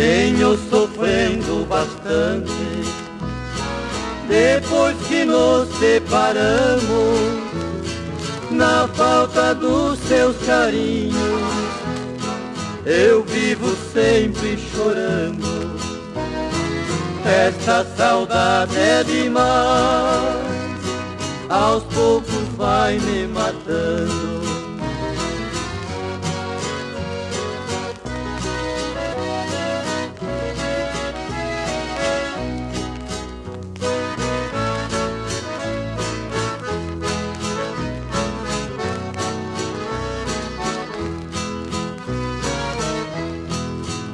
Venho sofrendo bastante depois que nos separamos, na falta dos seus carinhos, eu vivo sempre chorando. Esta saudade é demais, aos poucos vai me matando.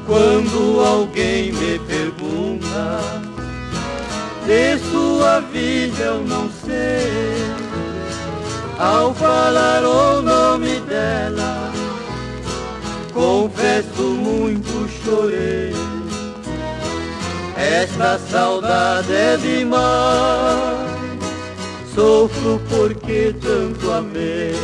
Quando alguém me pergunta de sua vida eu não sei. Ao falar o nome dela, confesso muito chorei. Esta saudade é demais, sofro porque tanto amei.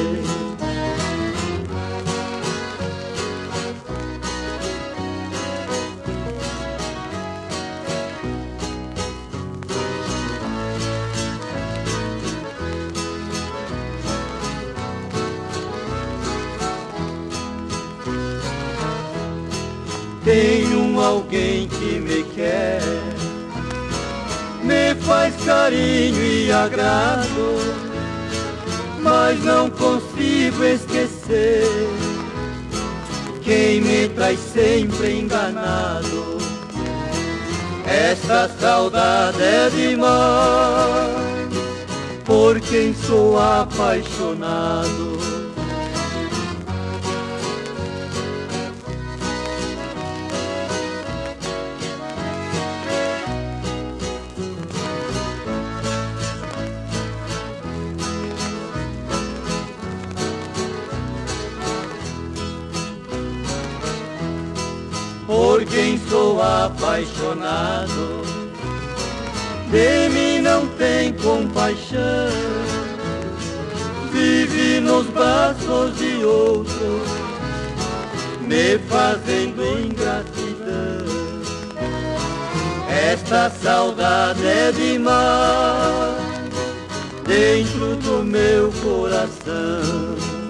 Tenho alguém que me quer, me faz carinho e agrado, mas não consigo esquecer quem me traz sempre enganado. Essa saudade é demais, por quem sou apaixonado. Por quem sou apaixonado. De mim não tem compaixão, vive nos braços de outro, me fazendo ingratidão. Esta saudade é demais dentro do meu coração.